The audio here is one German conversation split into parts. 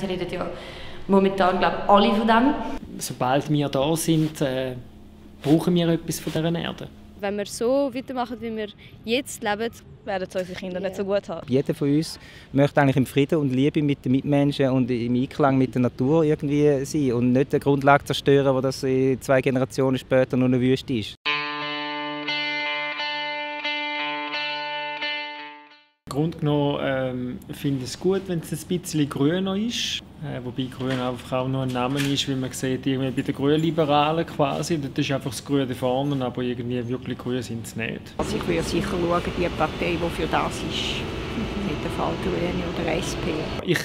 Sie reden ja momentan, glaube ich, alle von dem. Sobald wir da sind, äh, brauchen wir etwas von dieser Erde. Wenn wir so weitermachen, wie wir jetzt leben, werden es unsere Kinder nicht so gut haben. Jeder von uns möchte eigentlich im Frieden und Liebe mit den Mitmenschen und im Einklang mit der Natur irgendwie sein und nicht eine Grundlage zerstören, wo das zwei Generationen später nur eine Wüste ist. Im Grunde genommen ähm, finde ich es gut, wenn es ein bisschen grüner ist. Äh, wobei grün einfach auch nur ein Name ist, wie man sieht, irgendwie bei den Grünliberalen quasi. Das ist einfach das Grüne vorne, aber irgendwie wirklich grün sind sie nicht. Also ich würde sicher schauen, die Partei, die für das ist. Nicht der Fall Grüne oder SP. Ich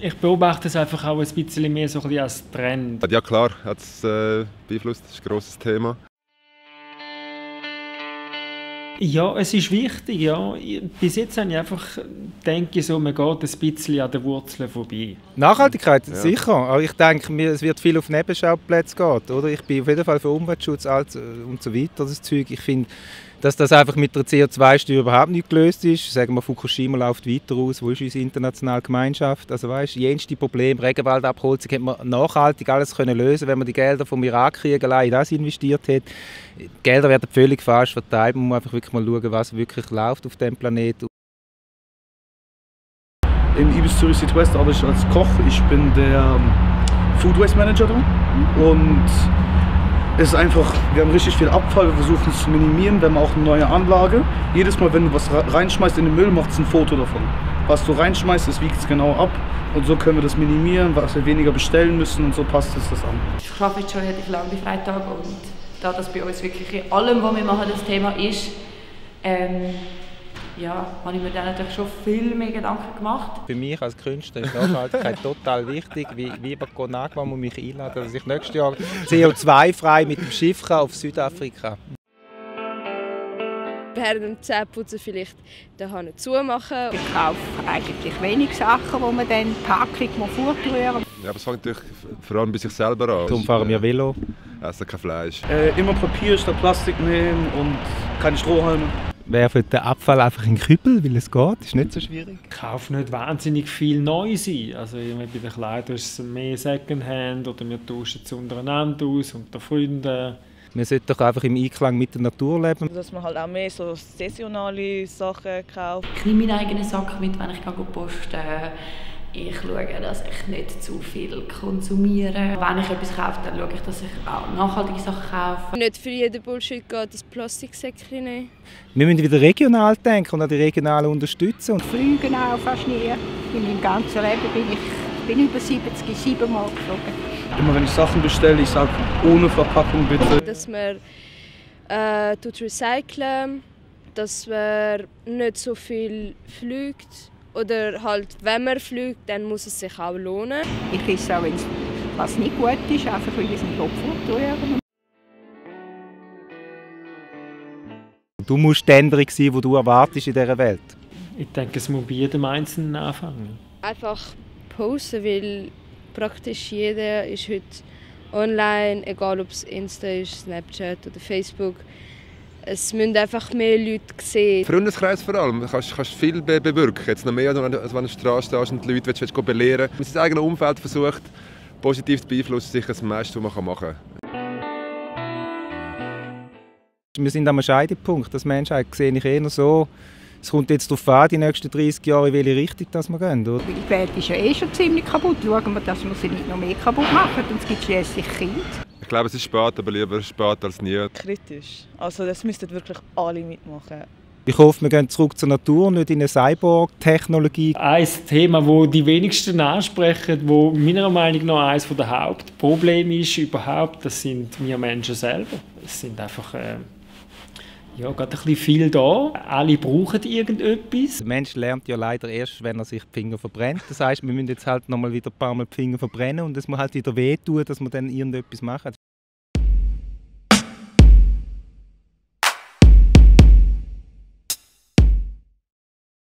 ich beobachte es einfach auch ein bisschen mehr so ein bisschen als Trend. Ja klar, hat es äh, beeinflusst, das ist ein grosses Thema. Ja, es ist wichtig, ja. Bis jetzt habe ich einfach, denke ich so, man geht ein bisschen an den Wurzeln vorbei. Nachhaltigkeit, ja. sicher. Aber ich denke, es wird viel auf Nebenschauplätze gehen, oder? Ich bin auf jeden Fall für Umweltschutz und so weiter, das Zeug. Ich finde, dass das einfach mit der CO2-Steuer überhaupt nicht gelöst ist. Sagen wir, Fukushima läuft weiter aus. Wo ist unsere internationale Gemeinschaft? Also weißt, jenste Problem, Regenwaldabholzung, hätte man nachhaltig alles können lösen, wenn man die Gelder vom Irakkrieg allein in das investiert hätte. Die Gelder werden völlig falsch verteilt. Man muss einfach wirklich mal schauen, was wirklich läuft auf dem Planeten. Im Ibis Zürich Südwest arbeite ich als Koch. Ich bin der ähm, Food Waste Manager da. Und es ist einfach, wir haben richtig viel Abfall, wir versuchen es zu minimieren, wir haben auch eine neue Anlage. Jedes Mal, wenn du was reinschmeißt in den Müll, macht es ein Foto davon. Was du reinschmeißt, das wiegt es genau ab und so können wir das minimieren, was wir weniger bestellen müssen und so passt es das an. Ich arbeite schon relativ lange bei Freitag und da das bei uns wirklich in allem, was wir machen, das Thema ist, ähm, ja, habe ich mir dann natürlich schon viel mehr Gedanken gemacht. Für mich als Künstler ist Nachhaltigkeit total wichtig. Wie, wie bei Conagua muss mich einladen, dass ich nächstes Jahr CO2-frei mit dem Schiff kann auf Südafrika während dem Zähneputzen vielleicht daheim zumachen. Ich kaufe eigentlich wenig Sachen, wo man dann die Packung fortrühren Ja, aber es fängt natürlich vor allem bei sich selber an. Darum fahren wir Velo. Essen kein Fleisch. Äh, immer Papier statt Plastik nehmen und keine Strohhalme werfen den Abfall einfach in den Kübel, weil es geht. Ist nicht so schwierig. Ich kaufe nicht wahnsinnig viel Neues ein. Also bei den Kleidern ist es mehr Secondhand oder wir tauschen es untereinander aus, unter Freunden. Man sollte doch einfach im Einklang mit der Natur leben. Dass man halt auch mehr so saisonale Sachen kauft. Ich nehme meinen eigenen Sack mit, wenn ich posten ich schaue, dass ich nicht zu viel konsumiere. Wenn ich etwas kaufe, dann schaue ich, dass ich auch nachhaltige Sachen kaufe. Nicht für jeden Bullshit geht das Plastiksäckchen nehmen. Wir müssen wieder regional denken und auch die Regionalen unterstützen. Und Fliegen auch fast nie. In meinem ganzen Leben bin ich bin über 70, siebenmal geflogen. Immer wenn ich Sachen bestelle, ich sage ohne Verpackung bitte. Dass man äh, recyceln, dass man nicht so viel fliegt oder halt, wenn man fliegt, dann muss es sich auch lohnen. Ich esse auch, wenn es was nicht gut ist, einfach weil es nicht opfert Du musst die Änderung sein, die du erwartest in dieser Welt. Ich denke, es muss bei jedem Einzelnen anfangen. Einfach posten, weil praktisch jeder ist heute online, egal ob es Insta ist, Snapchat oder Facebook es müssen einfach mehr Leute sehen. Freundeskreis vor allem, du kannst, kannst viel be bewirken. Jetzt noch mehr, als wenn du an der Straße stehst und die Leute willst, willst belehren willst. Wenn sein eigenes Umfeld versucht, positiv zu beeinflussen, ist sicher das meiste, was man machen kann. Wir sind am Scheidepunkt. Das Menschheit sehe ich eher so. Es kommt jetzt darauf an, die nächsten 30 Jahre, in welche Richtung dass wir gehen. Oder? Die Welt ist ja eh schon ziemlich kaputt. Schauen wir, dass wir sie nicht noch mehr kaputt machen. Und es gibt schließlich Kinder. Ich glaube, es ist spät, aber lieber spät als nie. Kritisch. Also das müssten wirklich alle mitmachen. Ich hoffe, wir gehen zurück zur Natur, nicht in eine Cyborg-Technologie. Ein Thema, das die wenigsten ansprechen, wo meiner Meinung nach eines der Hauptprobleme ist überhaupt, das sind wir Menschen selber. Es sind einfach äh, ja, gerade ein bisschen viel da. Alle brauchen irgendetwas. Der Mensch lernt ja leider erst, wenn er sich die Finger verbrennt. Das heißt, wir müssen jetzt halt nochmal wieder ein paar Mal die Finger verbrennen und es muss halt wieder wehtun, dass wir dann irgendetwas machen.